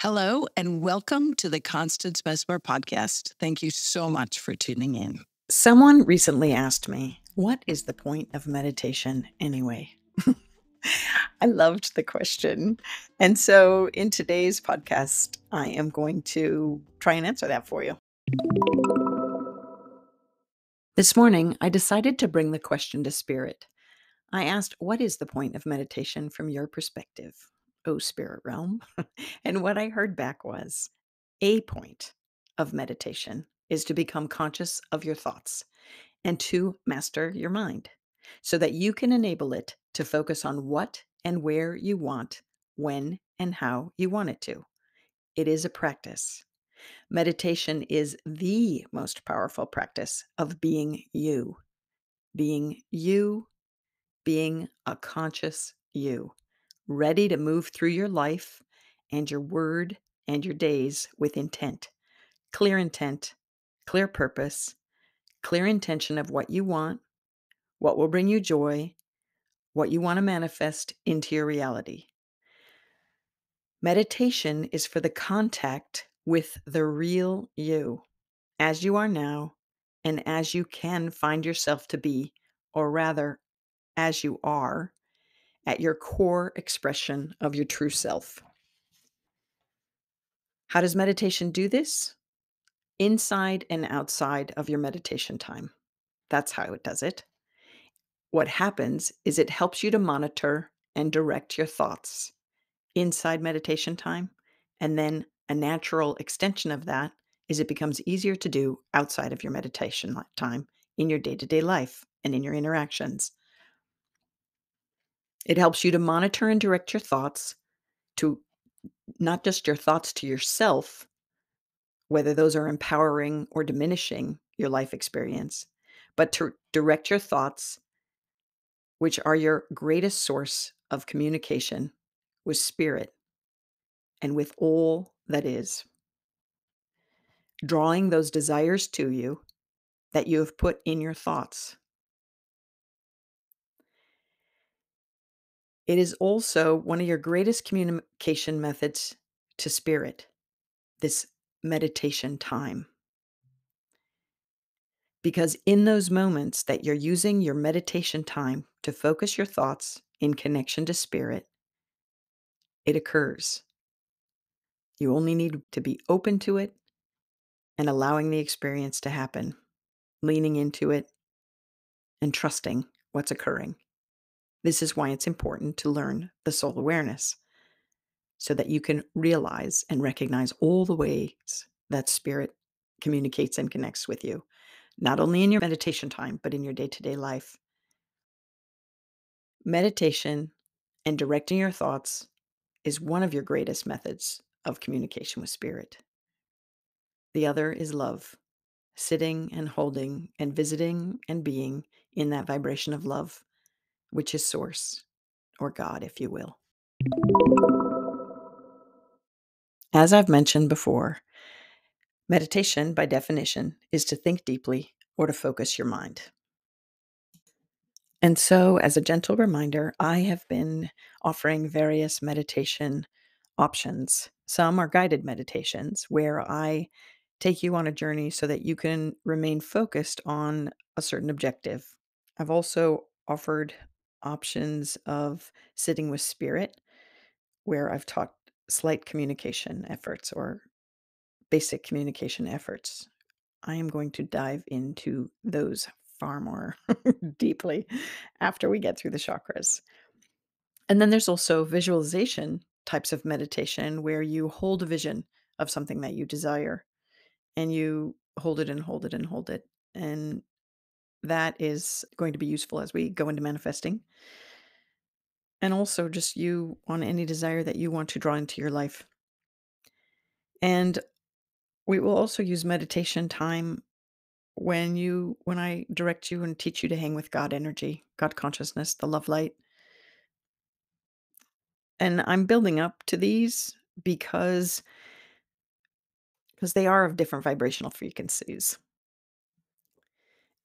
Hello, and welcome to the Constance Messmer podcast. Thank you so much for tuning in. Someone recently asked me, What is the point of meditation anyway? I loved the question. And so in today's podcast, I am going to try and answer that for you. This morning, I decided to bring the question to spirit. I asked, What is the point of meditation from your perspective, O spirit realm? and what I heard back was, A point of meditation is to become conscious of your thoughts and to master your mind so that you can enable it to focus on what and where you want, when and how you want it to. It is a practice. Meditation is the most powerful practice of being you, being you, being a conscious you, ready to move through your life and your word and your days with intent, clear intent, clear purpose, clear intention of what you want, what will bring you joy, what you want to manifest into your reality. Meditation is for the contact with the real you, as you are now, and as you can find yourself to be, or rather, as you are, at your core expression of your true self. How does meditation do this? Inside and outside of your meditation time. That's how it does it. What happens is it helps you to monitor and direct your thoughts inside meditation time. And then a natural extension of that is it becomes easier to do outside of your meditation time in your day to day life and in your interactions. It helps you to monitor and direct your thoughts to not just your thoughts to yourself, whether those are empowering or diminishing your life experience, but to direct your thoughts which are your greatest source of communication with spirit and with all that is. Drawing those desires to you that you have put in your thoughts. It is also one of your greatest communication methods to spirit, this meditation time. Because in those moments that you're using your meditation time to focus your thoughts in connection to spirit, it occurs. You only need to be open to it and allowing the experience to happen, leaning into it and trusting what's occurring. This is why it's important to learn the soul awareness so that you can realize and recognize all the ways that spirit communicates and connects with you not only in your meditation time, but in your day to day life. Meditation and directing your thoughts is one of your greatest methods of communication with spirit. The other is love, sitting and holding and visiting and being in that vibration of love, which is Source, or God, if you will. As I've mentioned before, Meditation, by definition, is to think deeply or to focus your mind. And so, as a gentle reminder, I have been offering various meditation options. Some are guided meditations where I take you on a journey so that you can remain focused on a certain objective. I've also offered options of sitting with spirit, where I've taught slight communication efforts or basic communication efforts. I am going to dive into those far more deeply after we get through the chakras. And then there's also visualization types of meditation where you hold a vision of something that you desire and you hold it and hold it and hold it. And that is going to be useful as we go into manifesting. And also just you on any desire that you want to draw into your life. And we will also use meditation time when you when I direct you and teach you to hang with God energy, God consciousness, the love light. And I'm building up to these because because they are of different vibrational frequencies.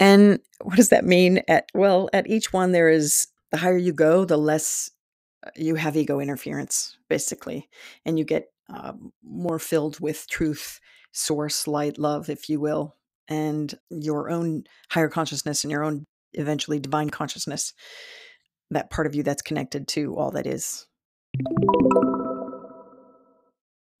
And what does that mean? At well, at each one there is the higher you go, the less uh, you have ego interference, basically, and you get uh, more filled with truth, source, light, love, if you will, and your own higher consciousness and your own eventually divine consciousness, that part of you that's connected to all that is.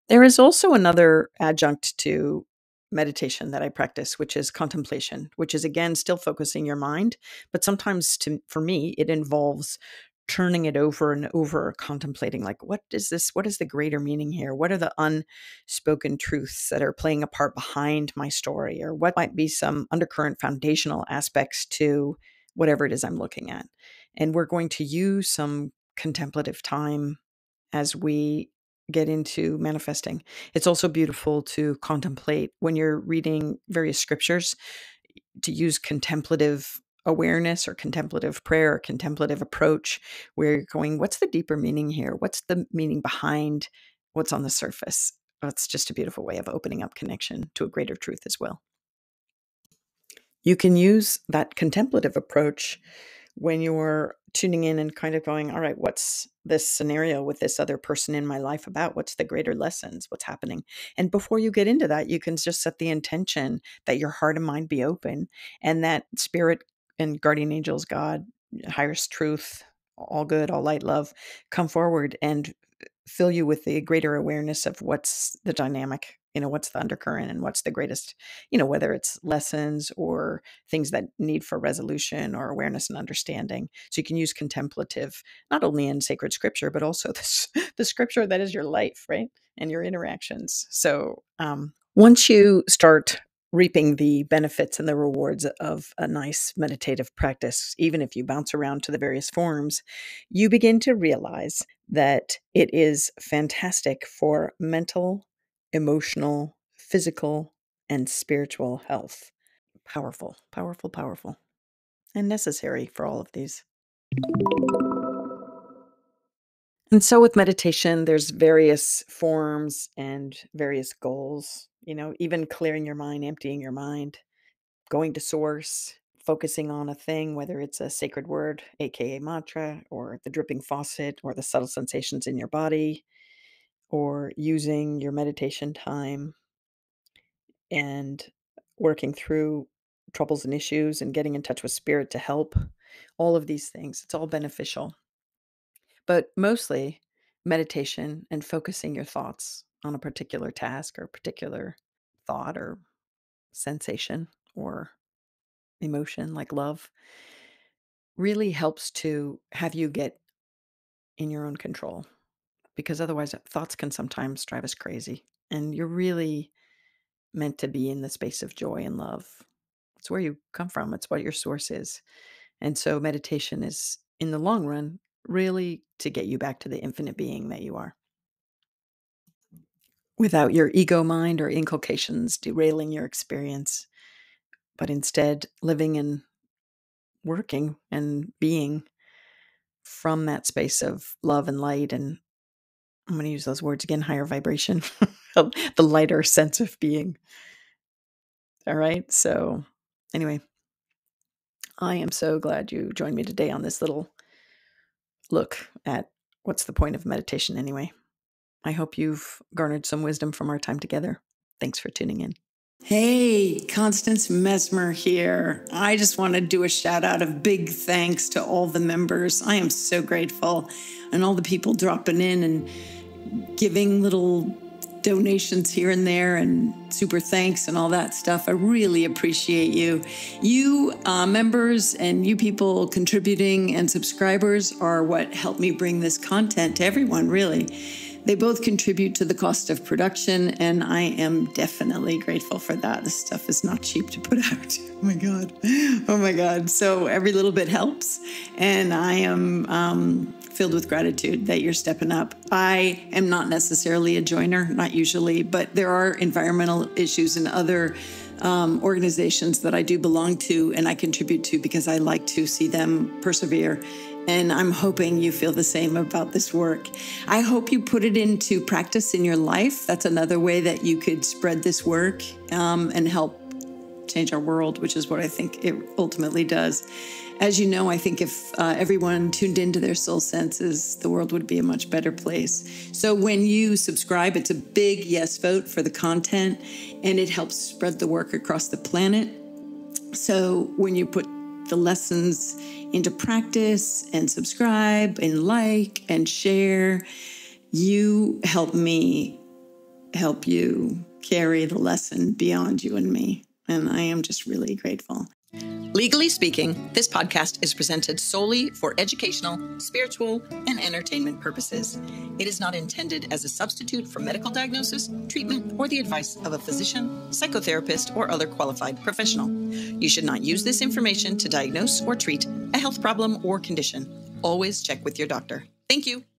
There is also another adjunct to meditation that I practice, which is contemplation, which is again still focusing your mind, but sometimes to for me it involves turning it over and over contemplating like what is this what is the greater meaning here? What are the unspoken truths that are playing a part behind my story or what might be some undercurrent foundational aspects to whatever it is i'm looking at? And we're going to use some contemplative time as we get into manifesting. It's also beautiful to contemplate when you're reading various scriptures to use contemplative awareness or contemplative prayer or contemplative approach where you're going what's the deeper meaning here? What's the meaning behind what's on the surface? That's just a beautiful way of opening up connection to a greater truth as well. You can use that contemplative approach when you're tuning in and kind of going, all right, what's this scenario with this other person in my life about? What's the greater lessons? What's happening? And before you get into that, you can just set the intention that your heart and mind be open and that spirit and guardian angels, God, highest truth, all good, all light, love, come forward and fill you with the greater awareness of what's the dynamic you know what's the undercurrent and what's the greatest you know whether it's lessons or things that need for resolution or awareness and understanding. So you can use contemplative not only in sacred scripture but also the, the scripture that is your life right and your interactions. So um, once you start reaping the benefits and the rewards of a nice meditative practice, even if you bounce around to the various forms, you begin to realize that it is fantastic for mental emotional, physical, and spiritual health. Powerful, powerful, powerful, and necessary for all of these. And so with meditation, there's various forms and various goals, you know, even clearing your mind, emptying your mind, going to source, focusing on a thing, whether it's a sacred word, aka mantra, or the dripping faucet, or the subtle sensations in your body, or using your meditation time and working through troubles and issues and getting in touch with spirit to help all of these things it's all beneficial. But mostly meditation and focusing your thoughts on a particular task or particular thought or sensation or emotion like love really helps to have you get in your own control because otherwise uh, thoughts can sometimes drive us crazy. And you're really meant to be in the space of joy and love. It's where you come from, it's what your source is. And so meditation is, in the long run, really to get you back to the infinite being that you are. Without your ego mind or inculcations derailing your experience, but instead living and working and being from that space of love and light and I'm going to use those words again higher vibration, the lighter sense of being. All right. So, anyway, I am so glad you joined me today on this little look at what's the point of meditation anyway. I hope you've garnered some wisdom from our time together. Thanks for tuning in. Hey, Constance Messmer here. I just want to do a shout out of big thanks to all the members. I am so grateful and all the people dropping in and giving little donations here and there and super thanks and all that stuff. I really appreciate you. You uh, members and you people contributing and subscribers are what help me bring this content to everyone, really. They both contribute to the cost of production, and I am definitely grateful for that. This stuff is not cheap to put out. Oh my God. Oh my God. So every little bit helps. And I am um, filled with gratitude that you're stepping up. I am not necessarily a joiner, not usually, but there are environmental issues and other um, organizations that I do belong to and I contribute to because I like to see them persevere and I'm hoping you feel the same about this work. I hope you put it into practice in your life. That's another way that you could spread this work um, and help change our world, which is what I think it ultimately does. As you know, I think if uh, everyone tuned into their soul senses, the world would be a much better place. So when you subscribe, it's a big yes vote for the content and it helps spread the work across the planet. So when you put the lessons into practice and subscribe and like and share, you help me help you carry the lesson beyond you and me. And I am just really grateful. Legally speaking, this podcast is presented solely for educational, spiritual, and entertainment purposes. It is not intended as a substitute for medical diagnosis, treatment, or the advice of a physician, psychotherapist, or other qualified professional. You should not use this information to diagnose or treat a health problem or condition. Always check with your doctor. Thank you.